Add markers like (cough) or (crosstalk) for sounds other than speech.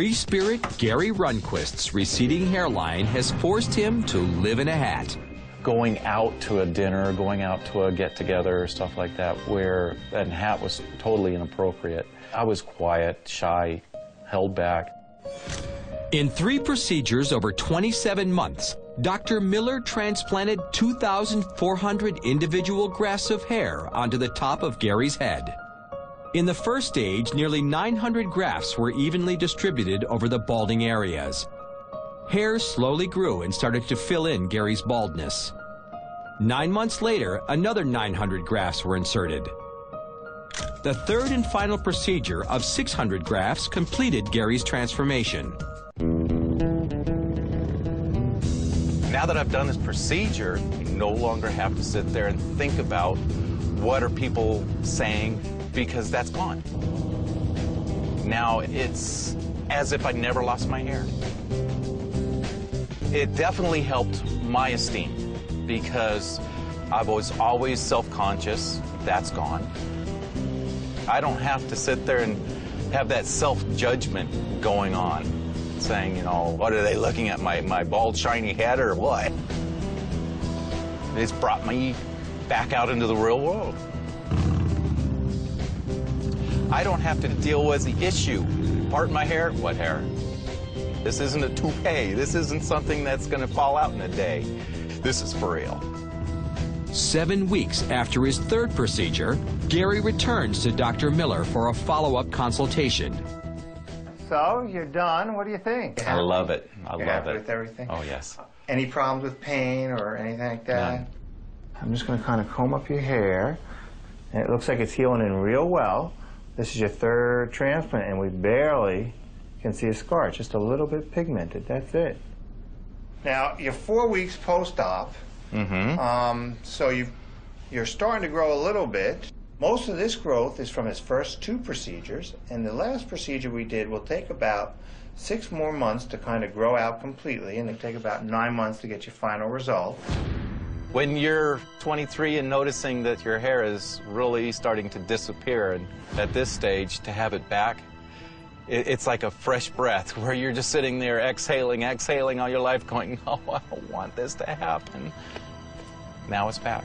Free spirit Gary Runquist's receding hairline has forced him to live in a hat. Going out to a dinner, going out to a get together, stuff like that, where that hat was totally inappropriate. I was quiet, shy, held back. In three procedures over 27 months, Dr. Miller transplanted 2,400 individual grafts of hair onto the top of Gary's head. In the first stage, nearly 900 grafts were evenly distributed over the balding areas. Hair slowly grew and started to fill in Gary's baldness. Nine months later, another 900 grafts were inserted. The third and final procedure of 600 grafts completed Gary's transformation. Now that I've done this procedure, I no longer have to sit there and think about what are people saying because that's gone. Now it's as if I never lost my hair. It definitely helped my esteem because I was always self-conscious. That's gone. I don't have to sit there and have that self-judgment going on, saying, you know, what are they looking at, my, my bald, shiny head or what? It's brought me back out into the real world. I don't have to deal with the issue. Part my hair? What hair? This isn't a toupee. This isn't something that's going to fall out in a day. This is for real. Seven weeks after his third procedure, Gary returns to Dr. Miller for a follow-up consultation. So, you're done. What do you think? I love it. I You're love happy it. with everything? Oh, yes. Uh, any problems with pain or anything like that? None. I'm just going to kind of comb up your hair. And it looks like it's healing in real well. This is your third transplant, and we barely can see a scar. It's just a little bit pigmented. That's it. Now, you're four weeks post-op. Mm-hmm. Um, so you you're starting to grow a little bit. Most of this growth is from his first two procedures, and the last procedure we did will take about six more months to kind of grow out completely, and it'll take about nine months to get your final result. When you're 23 and noticing that your hair is really starting to disappear, and at this stage, to have it back, it, it's like a fresh breath where you're just sitting there exhaling, exhaling all your life, going, No, (laughs) oh, I don't want this to happen. Now it's back.